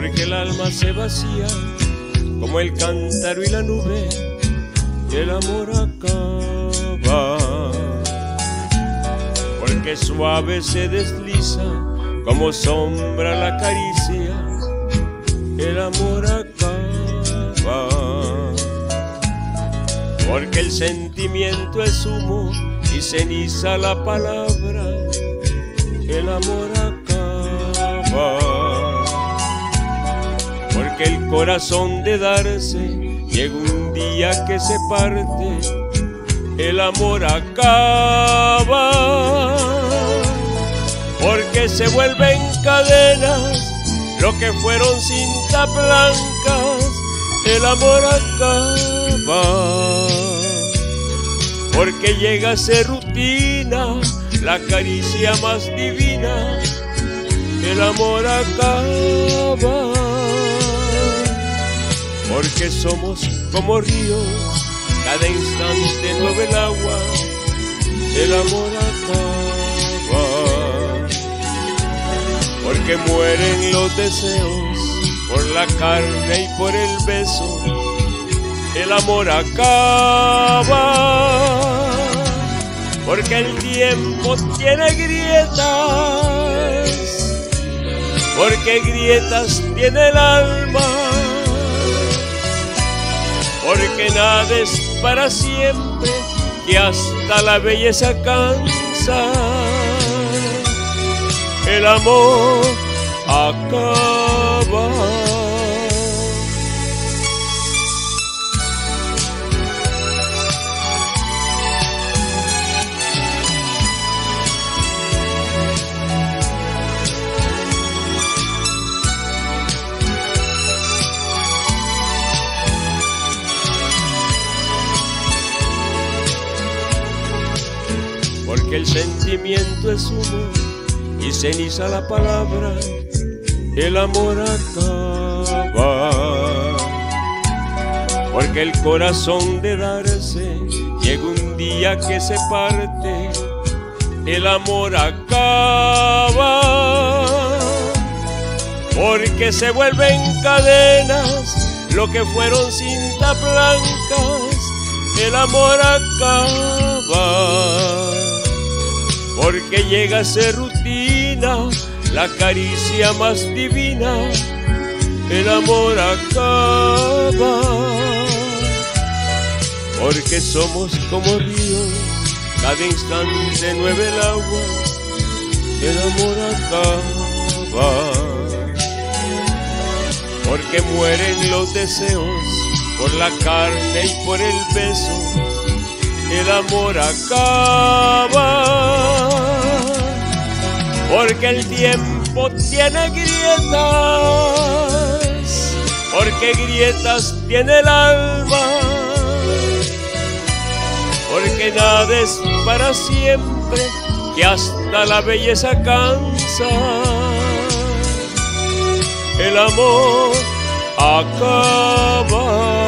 porque el alma se vacía como el cántaro y la nube, el amor acaba. Porque suave se desliza como sombra la caricia, el amor acaba. Porque el sentimiento es humo y ceniza la palabra, el amor acaba. Corazón de darse llega un día que se parte, el amor acaba. Porque se vuelven cadenas lo que fueron cintas blancas, el amor acaba porque llega a ser rutina la caricia más divina, el amor acaba, porque somos como ríos, cada instante nueve el agua, el amor acaba, porque mueren los deseos por la carne y por el beso, el amor acaba. Porque el tiempo tiene grietas, porque grietas tiene el alma, porque nada es para siempre y hasta la belleza cansa. El amor acaba. Porque el sentimiento es humo y ceniza la palabra, el amor acaba. Porque el corazón de darse llega un día que se parte, el amor acaba. Porque se vuelven cadenas lo que fueron cintas blancas, el amor acaba porque llega a ser rutina la caricia más divina, el amor acaba, porque somos como ríos, cada instante nueve el agua, el amor acaba, porque mueren los deseos por la carne y por el beso, el amor acaba porque el tiempo tiene grietas, porque grietas tiene el alma, porque nada es para siempre, que hasta la belleza cansa. El amor acaba.